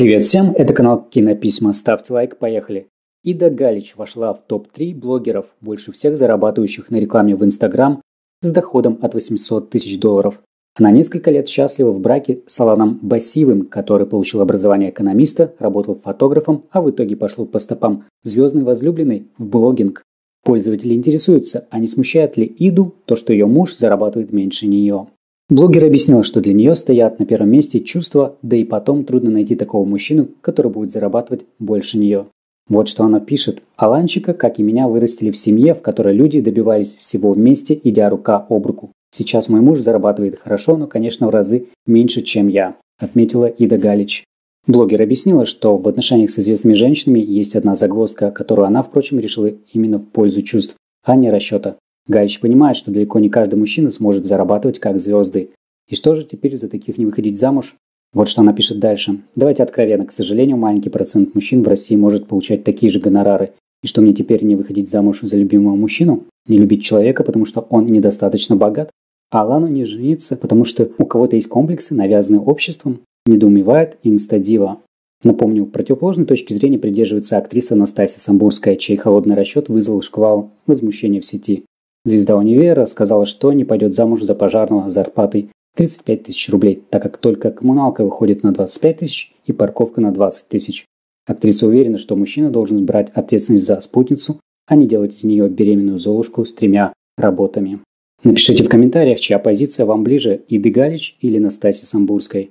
Привет всем, это канал Кинописьма. Ставьте лайк, поехали. Ида Галич вошла в топ-3 блогеров, больше всех зарабатывающих на рекламе в Инстаграм с доходом от 800 тысяч долларов. Она несколько лет счастлива в браке с Аланом Басивым, который получил образование экономиста, работал фотографом, а в итоге пошел по стопам звездной возлюбленной в блогинг. Пользователи интересуются, а не смущает ли Иду то, что ее муж зарабатывает меньше нее. Блогер объяснил, что для нее стоят на первом месте чувства, да и потом трудно найти такого мужчину, который будет зарабатывать больше нее. Вот что она пишет. Аланчика, как и меня, вырастили в семье, в которой люди добивались всего вместе, идя рука об руку. Сейчас мой муж зарабатывает хорошо, но, конечно, в разы меньше, чем я, отметила Ида Галич. Блогер объяснила, что в отношениях с известными женщинами есть одна загвоздка, которую она, впрочем, решила именно в пользу чувств, а не расчета. Галич понимает, что далеко не каждый мужчина сможет зарабатывать как звезды. И что же теперь за таких не выходить замуж? Вот что она пишет дальше. Давайте откровенно, к сожалению, маленький процент мужчин в России может получать такие же гонорары. И что мне теперь не выходить замуж за любимого мужчину? Не любить человека, потому что он недостаточно богат? А Алану не жениться, потому что у кого-то есть комплексы, навязанные обществом? Недоумевает инстадива. Напомню, противоположной точки зрения придерживается актриса Настасья Самбурская, чей холодный расчет вызвал шквал возмущения в сети. Звезда универа сказала, что не пойдет замуж за пожарного зарплатой 35 тысяч рублей, так как только коммуналка выходит на 25 тысяч и парковка на 20 тысяч. Актриса уверена, что мужчина должен брать ответственность за спутницу, а не делать из нее беременную золушку с тремя работами. Напишите в комментариях, чья позиция вам ближе, Иды Галич или Настасья Самбурской.